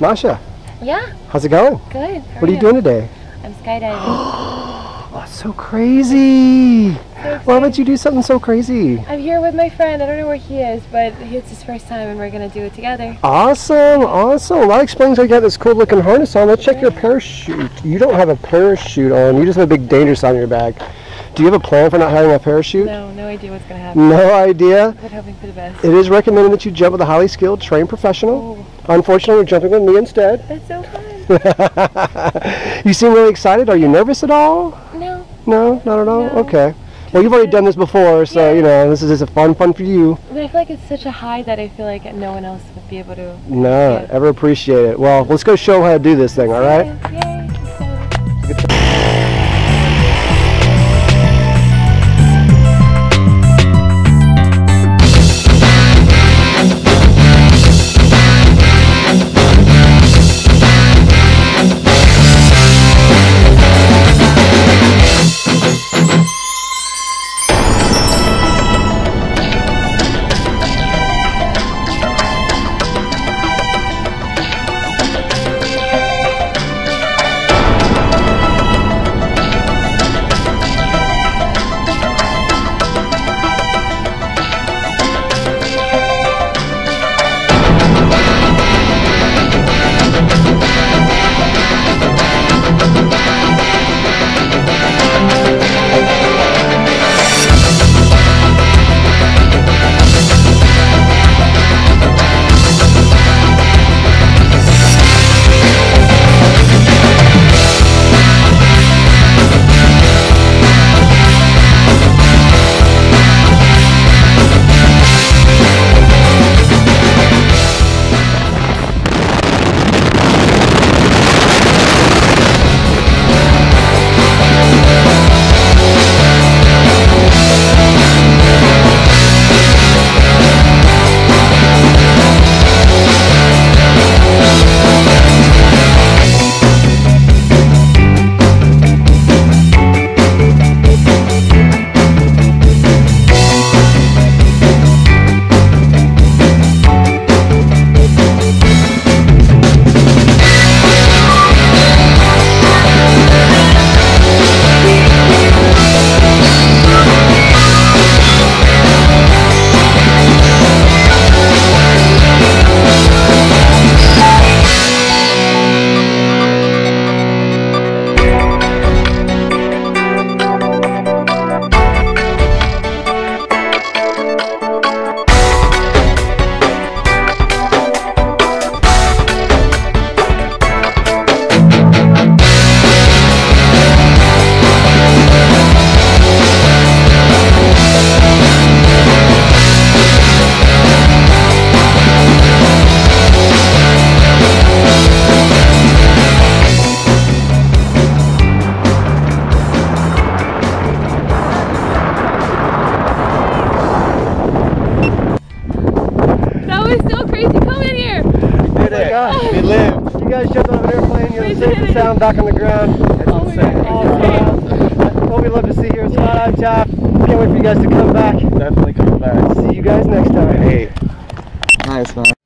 Masha, Yeah, how's it going? good. How What are you doing today? I'm skydiving. Oh, so crazy. Why would you do something so crazy? I'm here with my friend. I don't know where he is, but it's his first time and we're gonna do it together. Awesome, awesome. Well, that explains why you got this cool looking harness on. Let's check your parachute. You don't have a parachute on. You just have a big danger sign on your back. Do you have a plan for not having a parachute? No, no idea what's gonna happen. No idea. But hoping for the best. It is recommended that you jump with a highly skilled, trained professional. Oh, Unfortunately, you're jumping with me instead. that's so fun. you seem really excited. Are you nervous at all? No, No, not at all. No. Okay. Well, you've already done this before, so Yeah. you know this is just a fun, fun for you. but I feel like it's such a high that I feel like no one else would be able to. No, ever appreciate it. Well, let's go show how to do this thing. All right? Yay, You guys jumped off an airplane. You're We safe and sound back on the ground. It's Oh my insane. God. Awesome. What we love to see here is Skydive Job. Can't wait for you guys to come back. Definitely come back. See you guys next time. Hey. Nice, man.